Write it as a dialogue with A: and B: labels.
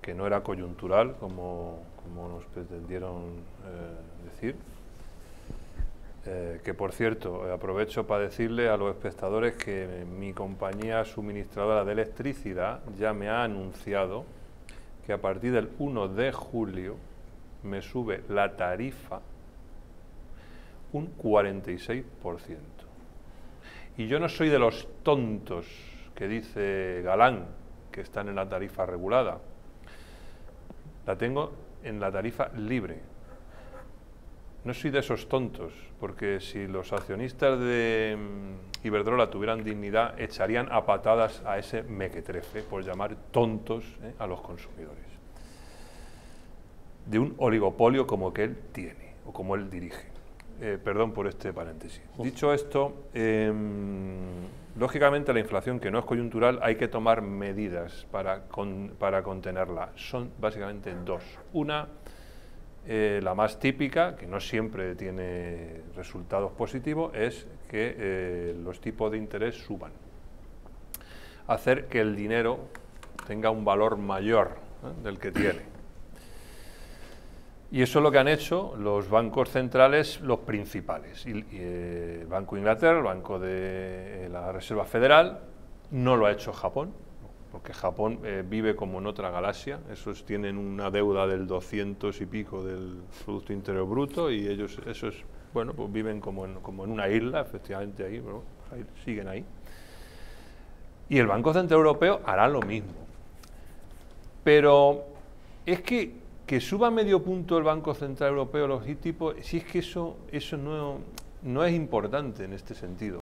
A: que no era coyuntural, como, nos pretendieron eh, decir. Eh, que por cierto, aprovecho para decirle a los espectadores que mi compañía suministradora de electricidad ya me ha anunciado que a partir del 1 de julio me sube la tarifa un 46%. Y yo no soy de los tontos que dice Galán, que están en la tarifa regulada. La tengo en la tarifa libre. No soy de esos tontos, porque si los accionistas de mm, Iberdrola tuvieran dignidad, echarían a patadas a ese mequetrefe por llamar tontos ¿eh? a los consumidores. De un oligopolio como que él tiene o como él dirige. Eh, perdón por este paréntesis. Dicho esto, em, lógicamente la inflación que no es coyuntural hay que tomar medidas para, para contenerla. Son básicamente dos. Una, eh, la más típica, que no siempre tiene resultados positivos, es que eh, los tipos de interés suban. Hacer que el dinero tenga un valor mayor del que tiene. Y eso es lo que han hecho los bancos centrales, los principales. el eh, Banco Inglaterra, el Banco de la Reserva Federal, no lo ha hecho Japón, porque Japón eh, vive como en otra galaxia. Esos tienen una deuda del 200 y pico del Producto Interior Bruto y ellos, esos, bueno, pues viven como en, como en una isla, efectivamente ahí, ahí, siguen ahí. Y el Banco Central Europeo hará lo mismo. Pero es que que suba medio punto el Banco Central Europeo los tipos, si es que eso, eso no, no es importante en este sentido.